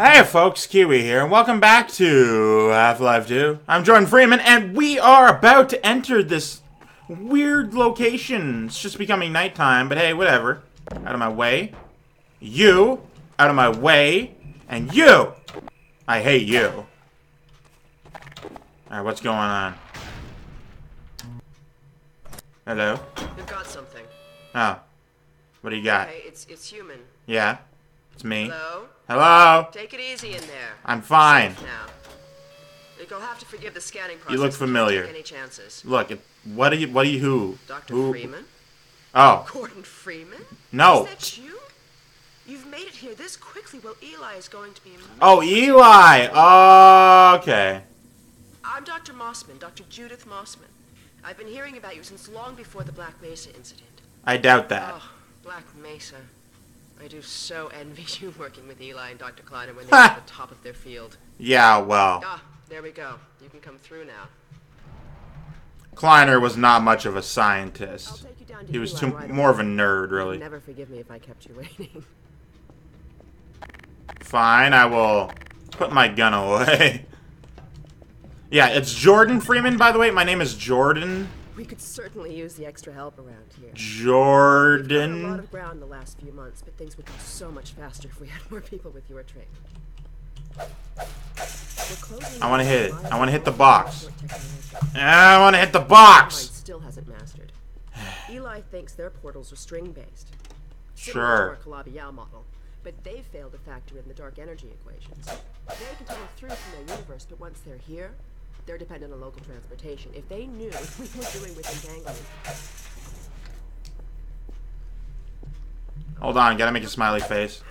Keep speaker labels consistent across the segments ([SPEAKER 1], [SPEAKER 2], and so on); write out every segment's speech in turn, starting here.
[SPEAKER 1] Hey folks, Keywii here, and welcome back to Half-Life 2. I'm Jordan Freeman, and we are about to enter this weird location. It's just becoming nighttime, but hey, whatever. Out of my way. You, out of my way, and you! I hate you. Alright, what's going on? Hello?
[SPEAKER 2] We've got something.
[SPEAKER 1] Oh. What do you got?
[SPEAKER 2] Hey, it's it's human.
[SPEAKER 1] Yeah? It's me.
[SPEAKER 2] Hello?
[SPEAKER 1] Hello?
[SPEAKER 2] Take it easy in there.
[SPEAKER 1] I'm fine.
[SPEAKER 2] Safe now. You'll have to forgive the scanning process.
[SPEAKER 1] You look familiar.
[SPEAKER 2] Any chances.
[SPEAKER 1] Look, it- what are you, what are you, who?
[SPEAKER 2] Dr.
[SPEAKER 1] Who?
[SPEAKER 2] Freeman?
[SPEAKER 1] Oh,
[SPEAKER 2] Gordon Freeman?
[SPEAKER 1] no.
[SPEAKER 2] Is that you? You've made it here this quickly. Well, Eli is going to be.
[SPEAKER 1] Oh, Eli! Oh, okay.
[SPEAKER 2] I'm Dr. Mossman, Dr. Judith Mossman. I've been hearing about you since long before the Black Mesa incident.
[SPEAKER 1] I doubt that.
[SPEAKER 2] Oh, Black Mesa. I do so envy you working with Eli and Dr. Kleiner when they're at the top of their field.
[SPEAKER 1] Yeah, well,
[SPEAKER 2] Ah, there we go. You can come through now.
[SPEAKER 1] Kleiner was not much of a scientist.
[SPEAKER 2] take you down to
[SPEAKER 1] He was
[SPEAKER 2] Eli
[SPEAKER 1] too
[SPEAKER 2] right
[SPEAKER 1] more of a
[SPEAKER 2] away.
[SPEAKER 1] nerd,
[SPEAKER 2] You'd
[SPEAKER 1] really.
[SPEAKER 2] Never forgive me if I kept you waiting.
[SPEAKER 1] Fine, I will put my gun away. yeah, it's Jordan Freeman, by the way. My name is Jordan.
[SPEAKER 2] We could certainly use the extra help around here. Jordan. We've a lot of ground in the last few months, but things would go so much faster if we had more people with your training.
[SPEAKER 1] I wanna hit it. I wanna hit the box. I want to hit the box.
[SPEAKER 2] still hasn't mastered. Eli thinks their portals are string-based.
[SPEAKER 1] Sure.
[SPEAKER 2] To Calabi-Yau model, but they fail to factor in the dark energy equations. They can tunnel through from their universe, but once they're here, they're dependent on local transportation. If they knew what we were doing with entanglement,
[SPEAKER 1] Hold on, gotta make a smiley face.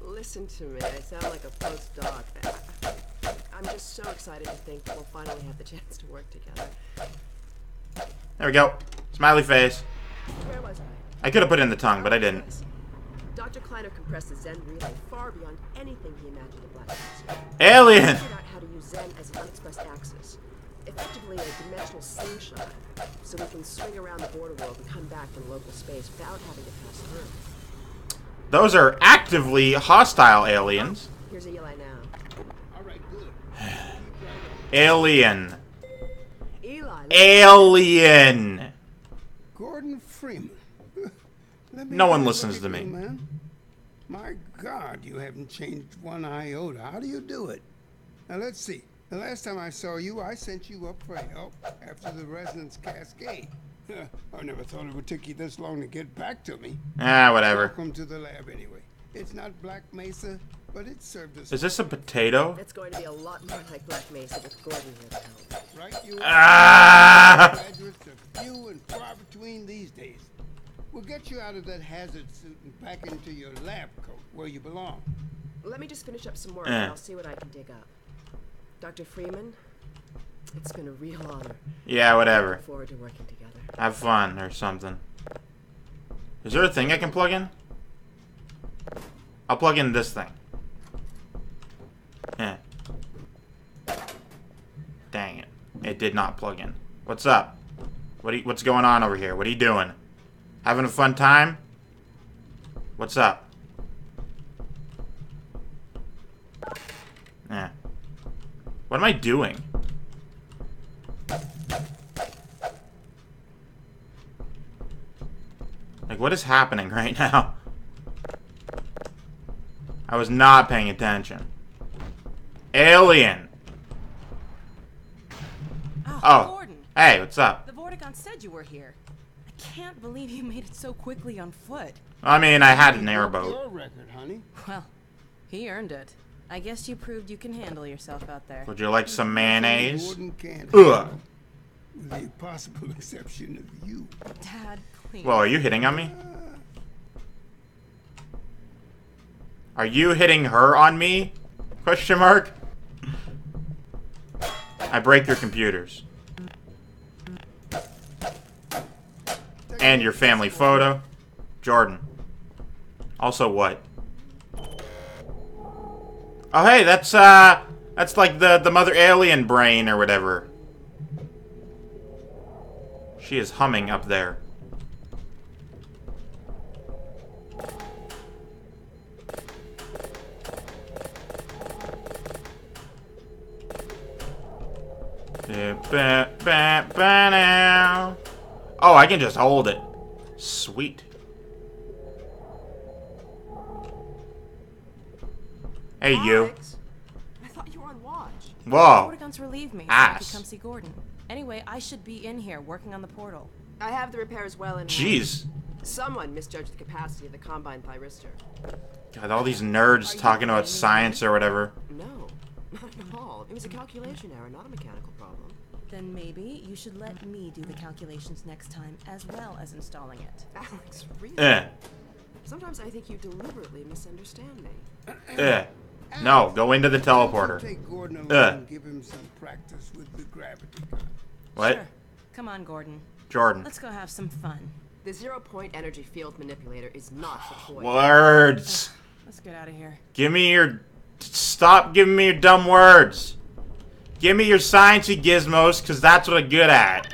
[SPEAKER 2] listen to me. I sound like a postdoc. I'm just so excited to think that we'll finally have the chance to work together.
[SPEAKER 1] There we go. Smiley face.
[SPEAKER 2] Where was I?
[SPEAKER 1] I could have put in the tongue, but I didn't.
[SPEAKER 2] Dr. Kleiner compressed the Xen relay far beyond anything he imagined in Black.
[SPEAKER 1] Alien!
[SPEAKER 2] Figured out how to use Xen as an unexpressed axis, effectively a dimensional slingshot, so we can swing around the border world and come back in local space without having to pass through.
[SPEAKER 1] Those are actively hostile aliens.
[SPEAKER 2] Here's a Eli now.
[SPEAKER 3] All right, good.
[SPEAKER 1] Alien.
[SPEAKER 2] Eli,
[SPEAKER 1] Alien.
[SPEAKER 3] Gordon Freeman.
[SPEAKER 1] No one listens to me.
[SPEAKER 3] Man. My God, you haven't changed one iota. How do you do it? Now let's see. The last time I saw you, I sent you up for help after the resonance cascade. I never thought it would take you this long to get back to me.
[SPEAKER 1] Ah, whatever.
[SPEAKER 3] Welcome to the lab, anyway. It's not Black Mesa, but it served us
[SPEAKER 1] Is this a potato?
[SPEAKER 2] it's going to be a lot more like Black Mesa with Gordon here to help.
[SPEAKER 3] right. You
[SPEAKER 1] Ah!
[SPEAKER 3] graduates are few and far between these days. We'll get you out of that hazard suit and back into your lab coat where you belong.
[SPEAKER 2] Let me just finish up some work
[SPEAKER 1] Eh.
[SPEAKER 2] and I'll see what I can dig up. Dr. Freeman, it's been a real honor.
[SPEAKER 1] Yeah, whatever.
[SPEAKER 2] Look forward to working together.
[SPEAKER 1] Have fun or something. Is there a thing I can plug in? I'll plug in this thing. Eh. Dang it. It did not plug in. What's up? What you, what's going on over here? What are you doing? Having a fun time? What's up? Eh. What am I doing? Like, what is happening right now? I was not paying attention. Alien!
[SPEAKER 4] Oh,
[SPEAKER 1] Oh.
[SPEAKER 4] Gordon.
[SPEAKER 1] Hey, what's up?
[SPEAKER 4] The Vortigaunt said you were here. I can't believe you made it so quickly on foot.
[SPEAKER 1] I mean, I had an airboat.
[SPEAKER 3] Your record, honey.
[SPEAKER 4] Well, he earned it. I guess you proved you can handle yourself out there.
[SPEAKER 1] Would you like some mayonnaise?
[SPEAKER 3] Gordon can't
[SPEAKER 1] Ugh.
[SPEAKER 3] handle, with the possible exception of you.
[SPEAKER 4] Dad, please.
[SPEAKER 1] Whoa, are you hitting on me? Are you hitting her on me? Question mark? I break your computers. And your family photo. Jordan. Also what? Oh, hey, that's, uh, that's like the, the mother alien brain or whatever. She is humming up there. Oh, I can just hold it. Sweet. Hey, you.
[SPEAKER 2] Alyx, I thought you were on watch.
[SPEAKER 1] Whoa.
[SPEAKER 4] Vortigaunts relieved me, so I
[SPEAKER 1] Ass.
[SPEAKER 4] could come see Gordon. Anyway, I should be in here working on the portal.
[SPEAKER 2] I have the repairs well in hand.
[SPEAKER 1] Jeez.
[SPEAKER 2] Someone misjudged the capacity of the combine thyristor.
[SPEAKER 1] God, all these nerds talking about science or whatever.
[SPEAKER 2] No, not at all. It was a calculation error, not a mechanical problem.
[SPEAKER 4] Then maybe you should let me do the calculations next time, as well as installing it.
[SPEAKER 2] Alyx, really?
[SPEAKER 1] Eh.
[SPEAKER 2] Sometimes I think you deliberately misunderstand me.
[SPEAKER 1] Eh. No, go into the teleporter.
[SPEAKER 3] Take Gordon along and give him some practice with the gravity gun.
[SPEAKER 1] What?
[SPEAKER 4] Sure. Come on, Gordon.
[SPEAKER 1] Jordan.
[SPEAKER 4] Let's go have some fun.
[SPEAKER 2] The zero point energy field manipulator is not the toy.
[SPEAKER 1] Words.
[SPEAKER 4] Let's get out of here.
[SPEAKER 1] Give me your. Stop giving me your dumb words. Give me your sciencey gizmos, because that's what I'm good at.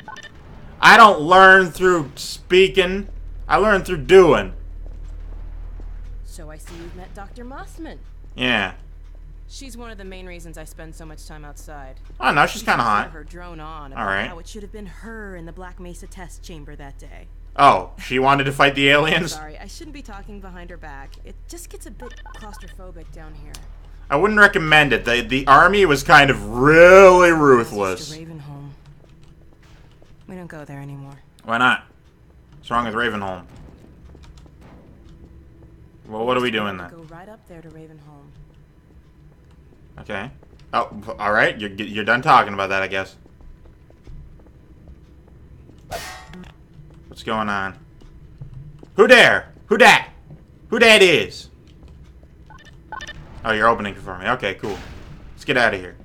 [SPEAKER 1] I don't learn through speaking, I learn through doing.
[SPEAKER 4] So I see you've met Dr. Mossman.
[SPEAKER 1] Yeah.
[SPEAKER 4] She's one of the main reasons I spend so much time outside.
[SPEAKER 1] Oh, no, she's kind of hot.
[SPEAKER 4] Her drone on about
[SPEAKER 1] Alright.
[SPEAKER 4] how it should have been her in the Black Mesa test chamber that day.
[SPEAKER 1] Oh, she wanted to fight the aliens?
[SPEAKER 4] Sorry, I shouldn't be talking behind her back. It just gets a bit claustrophobic down here.
[SPEAKER 1] I wouldn't recommend it. The, the army was kind of really ruthless.
[SPEAKER 4] Ravenholm. We don't go there anymore.
[SPEAKER 1] Why not? What's wrong with Ravenholm? Well, what are we doing then?
[SPEAKER 4] Go right up there to Ravenholm.
[SPEAKER 1] Okay. Oh, all right. You're you're done talking about that, I guess. What's going on? Who there? Who dat? Who that is? Oh, you're opening for me. Okay, cool. Let's get out of here.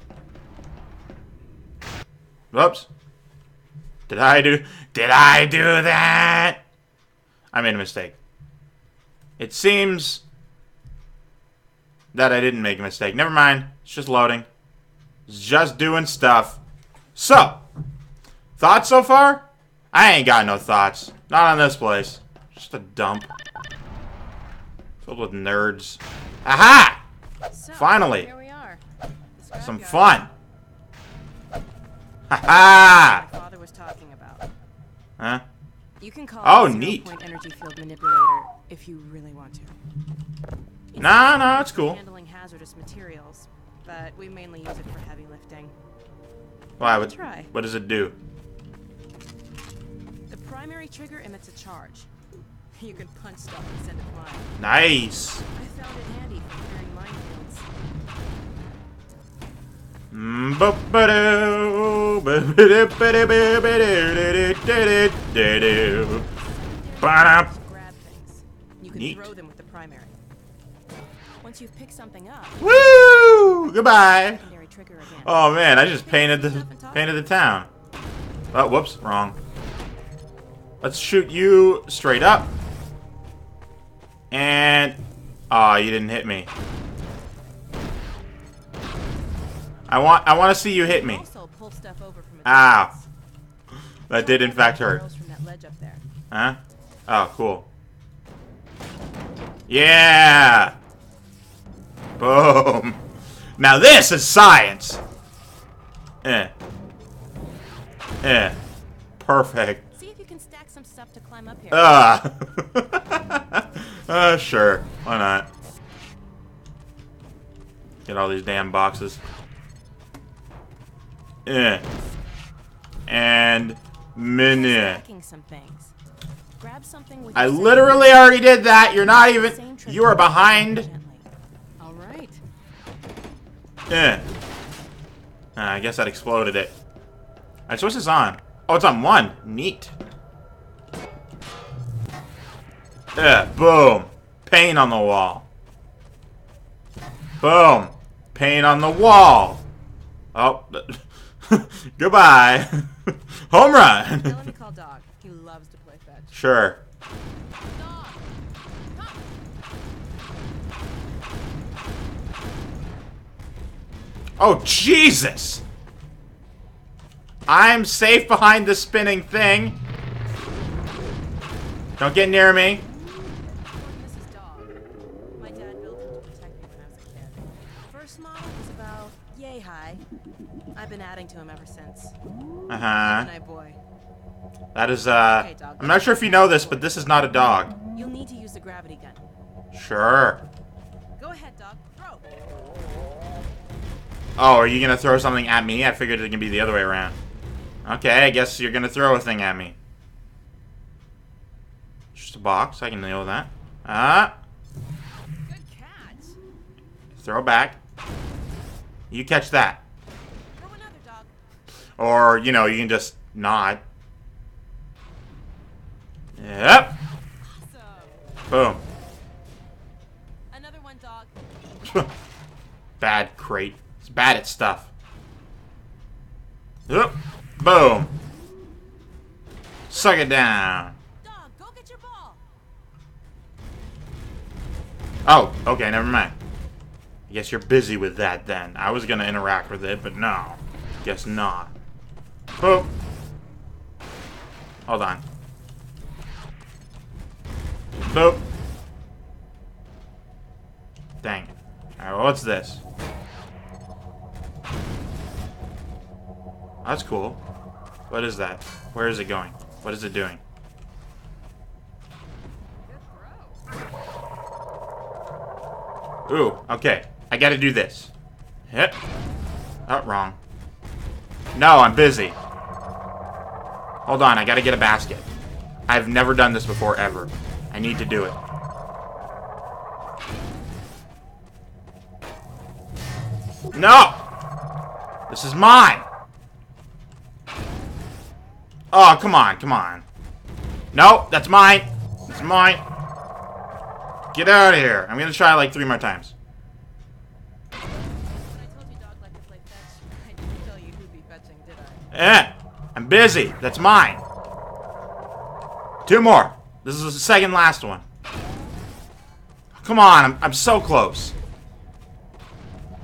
[SPEAKER 1] Whoops. Did I do? Did I do that? I made a mistake. It seems that I didn't make a mistake. Never mind. It's just loading. It's just doing stuff. So, thoughts so far? I ain't got no thoughts. Not on this place. Just a dump. Filled with nerds. Aha!
[SPEAKER 4] So,
[SPEAKER 1] Finally.
[SPEAKER 4] Here we are.
[SPEAKER 1] Some
[SPEAKER 4] scrapyard
[SPEAKER 1] fun. Ha
[SPEAKER 4] My father was talking about.
[SPEAKER 1] Huh?
[SPEAKER 4] You can call
[SPEAKER 1] Oh, neat.
[SPEAKER 4] zero-point energy field manipulator if you really want to. It's
[SPEAKER 1] No, no,
[SPEAKER 4] good
[SPEAKER 1] it's cool.
[SPEAKER 4] Handling hazardous materials, but we mainly use it for heavy lifting.
[SPEAKER 1] Why? What,
[SPEAKER 4] Try.
[SPEAKER 1] what does it do?
[SPEAKER 4] The primary trigger emits a charge. You can punch stuff and send it flying.
[SPEAKER 1] Nice.
[SPEAKER 4] I found it handy for clearing minefields. Grab things. You can
[SPEAKER 1] Neat.
[SPEAKER 4] throw them with the primary. Once you've picked something up,
[SPEAKER 1] Woo! Goodbye.
[SPEAKER 4] secondary trigger again.
[SPEAKER 1] Oh man, I just painted the painted the town. Oh, whoops, wrong. Let's shoot you straight up. And oh, you didn't hit me. I want I want to see you hit me.
[SPEAKER 4] Also pull stuff over from its
[SPEAKER 1] Ow. That did in fact hurt.
[SPEAKER 4] Arrows From that ledge up there.
[SPEAKER 1] Huh? Oh, cool. Yeah! Boom. Now this is science. Eh. Eh. Perfect.
[SPEAKER 4] See if you can stack some stuff to climb up here.
[SPEAKER 1] Ah. uh, sure. Why not? Get all these damn boxes. Eh. And minute.
[SPEAKER 4] Stacking some things. Grab something with
[SPEAKER 1] I literally already did that. You're not even. You are behind.
[SPEAKER 4] All right.
[SPEAKER 1] Yeah. Ah, I guess that exploded it. Alright, so what's this on? Oh, it's on one. Neat. Yeah, boom. Paint on the wall. Boom. Paint on the wall. Oh. Goodbye. Home run. Sure. Oh, Jesus! I'm safe behind the spinning thing. Don't get near me.
[SPEAKER 4] This is Dog. My dad built him to protect me when I was a kid. first model was about yay high. I've been adding to him ever since.
[SPEAKER 1] Uh huh.
[SPEAKER 4] Night boy.
[SPEAKER 1] That is, uh.
[SPEAKER 4] Okay, dog.
[SPEAKER 1] I'm not sure if you know this, but this is not a dog.
[SPEAKER 4] You'll need to use the gravity gun.
[SPEAKER 1] Sure.
[SPEAKER 4] Go ahead, dog. Throw.
[SPEAKER 1] Oh, are you gonna throw something at me? I figured it could be the other way around. Okay, I guess you're gonna throw a thing at me. Just a box. I can deal with that. Ah.
[SPEAKER 4] Good catch.
[SPEAKER 1] Throw back. You catch that.
[SPEAKER 4] Throw another dog.
[SPEAKER 1] Or, you know, you can just not. Yep.
[SPEAKER 4] Awesome.
[SPEAKER 1] Boom.
[SPEAKER 4] Another one, dog.
[SPEAKER 1] bad crate. It's bad at stuff. Yep. Boom. Suck it down.
[SPEAKER 4] Dog, go get your ball.
[SPEAKER 1] Oh, okay, never mind. I guess you're busy with that then. I was gonna interact with it, but no. Guess not. Boop. Hold on. Boop. Dang. Alright, well, what's this? That's cool. What is that? Where is it going? What is it doing? Ooh, okay. I gotta do this. Yep. Oh, wrong. No, I'm busy. Hold on, I gotta get a basket. I've never done this before, ever. I need to do it. No! This is mine! Oh, come on, come on. No, that's mine. It's mine. Get out of here. I'm gonna try like three more times. Eh, I'm busy. That's mine. Two more. This is the second last one. Come on, I'm, I'm so close.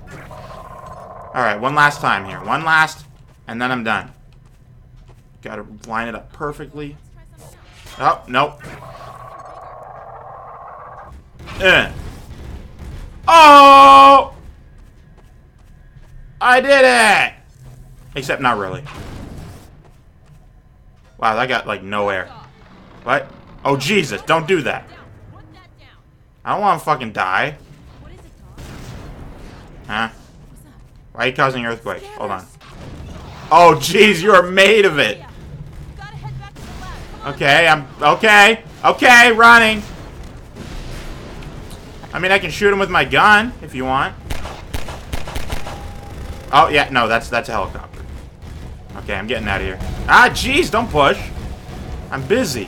[SPEAKER 1] Alright, one last time here. One last, and then I'm done. Gotta line it up perfectly. Oh, nope. Eh. Oh! I did it! Except not really. Wow, that got like no air. What? Oh, Jesus, don't do that. I don't want to fucking die. Huh? Why are you causing earthquakes? Hold on. Oh, jeez, you are made of it. Okay, I'm... Okay. Okay, running. I mean, I can shoot him with my gun, if you want. Oh, yeah, no, that's that's a helicopter. Okay, I'm getting out of here. Ah, jeez, don't push. I'm busy.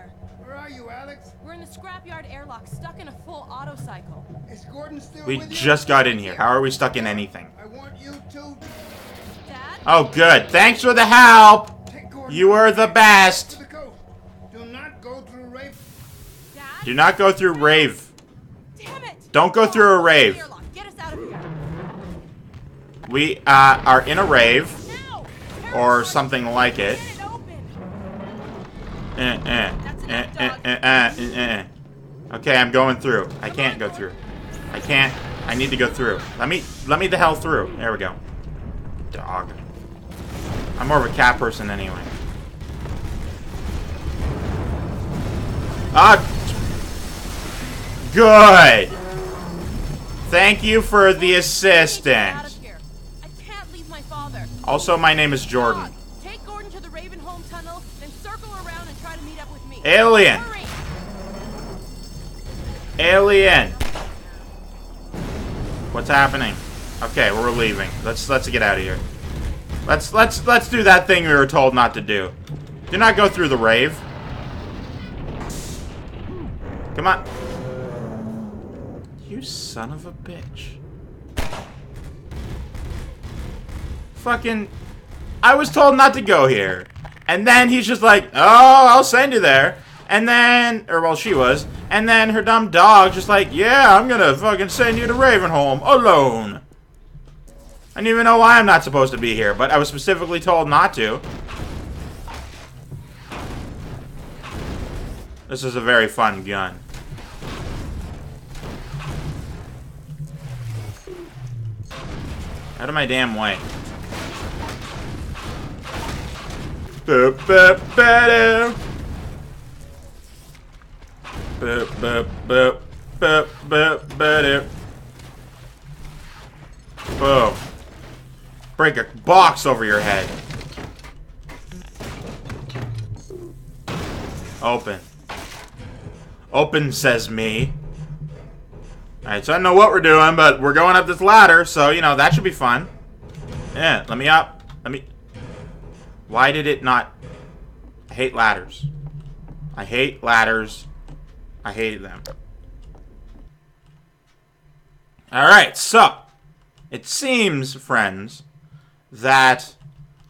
[SPEAKER 4] There?
[SPEAKER 3] where are you, Alyx?
[SPEAKER 4] We're in the scrapyard airlock, stuck in a full auto cycle.
[SPEAKER 3] Is Gordon still
[SPEAKER 1] We
[SPEAKER 3] with you?
[SPEAKER 1] just got in here. How are we stuck in anything?
[SPEAKER 3] I want you to
[SPEAKER 4] Dad?
[SPEAKER 1] Oh, good. Thanks for the help. You were the best.
[SPEAKER 3] Do not go through rape.
[SPEAKER 4] Dad?
[SPEAKER 1] Do not go through rave.
[SPEAKER 4] Damn it!
[SPEAKER 1] Don't go through a rave.
[SPEAKER 4] Get us out of here.
[SPEAKER 1] We uh, are in a rave. Or something like it.
[SPEAKER 4] Get it open.
[SPEAKER 1] Eh, eh, eh, eh, eh, eh, eh, eh. Okay, I'm going through. I can't go through. I can't. I need to go through. Let me, let me the hell through. There we go. Dog. I'm more of a cat person anyway. Ah. Good. Thank you for the assistance.
[SPEAKER 4] of here. I can't leave my father.
[SPEAKER 1] Also, my name is Jordan. Alien. Alien. What's happening? Okay, we're leaving. Let's let's get out of here. Let's let's let's do that thing we were told not to do. Do not go through the rave. Come on. You son of a bitch. Fucking I was told not to go here. And then he's just like, "Oh, I'll send you there." And then, or well, she was. And then her dumb dog just like, "Yeah, I'm gonna fucking send you to Ravenholm alone." I don't even know why I'm not supposed to be here, but I was specifically told not to. This is a very fun gun. Out of my damn way. Boom. Break a box over your head. Open. Open, says me. Alright, so I know what we're doing, but we're going up this ladder, so, you know, that should be fun. Yeah, let me up. Let me... Why did it not... I hate ladders. I hate ladders. I hate them. Alright, so... It seems, friends, that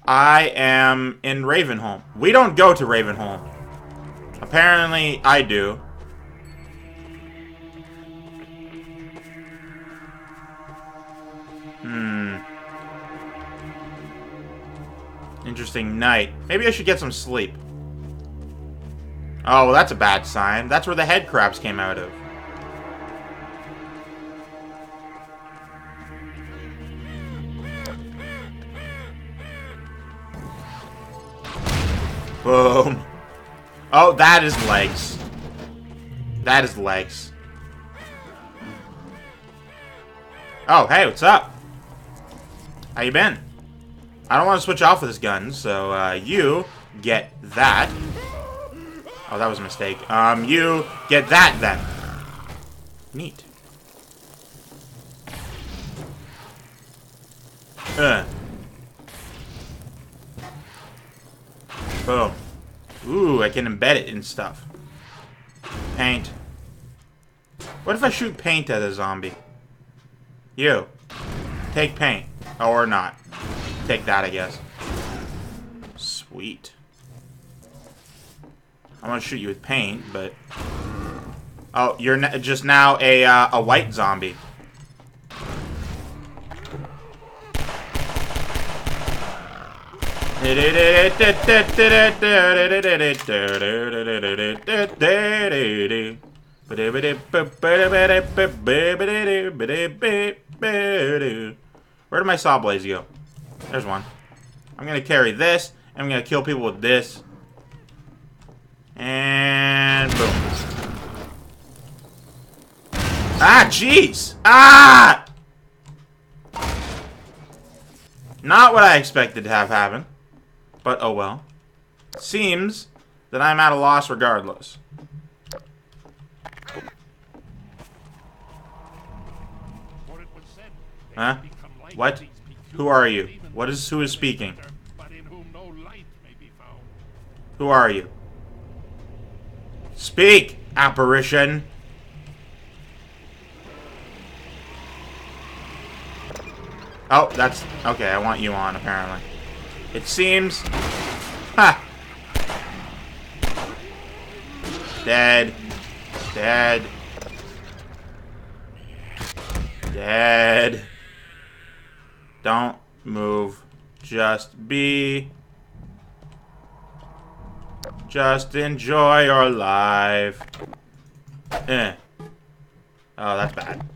[SPEAKER 1] I am in Ravenholm. We don't go to Ravenholm. Apparently, I do. Interesting night. Maybe I should get some sleep. Oh, well, that's a bad sign. That's where the head crabs came out of. Boom. Oh, that is legs. That is legs. Oh, hey, what's up? How you been? I don't want to switch off of this gun, so uh, you get that. Oh, that was a mistake. Um, you get that then. Neat. Uh. Boom. Ooh, I can embed it in stuff. Paint. What if I shoot paint at a zombie? You. Take paint. Or not. Take that, I guess. Sweet. I want to shoot you with paint, but... Oh, you're just now a, uh, a white zombie. Where did my saw blades go? There's one. I'm gonna carry this, I'm gonna kill people with this. And boom. Ah, jeez! Ah! Not what I expected to have happen. But oh well. Seems that I'm at a loss regardless. Huh? What? Who are you? What is who is speaking? Who are you? Speak, apparition! Oh, that's... Okay, I want you on, apparently. It seems... Ha! Dead. Dead. Dead. Don't move. Just be. Just enjoy your life. Eh. Oh, that's bad.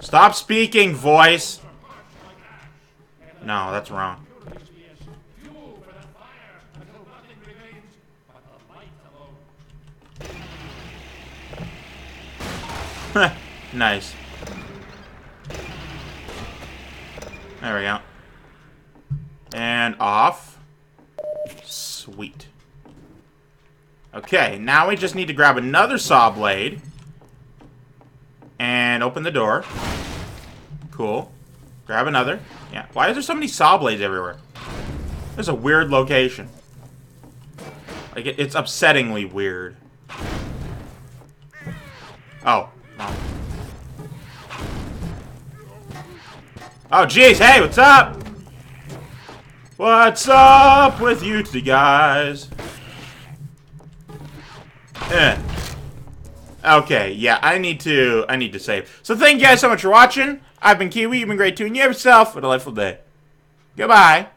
[SPEAKER 1] Stop speaking, voice. No, that's wrong. nice. There we go. And off. Sweet. Okay, now we just need to grab another saw blade. And open the door. Cool. Grab another. Yeah. Why is there so many saw blades everywhere? There's a weird location. Like, it, it's upsettingly weird. Oh. Oh. Oh, jeez. Hey, what's up? What's up with you two guys? Eh. Okay, yeah, I need to I need to save. So thank you guys so much for watching. I've been Keywii, you've been great too, and you have yourself a delightful day. Goodbye.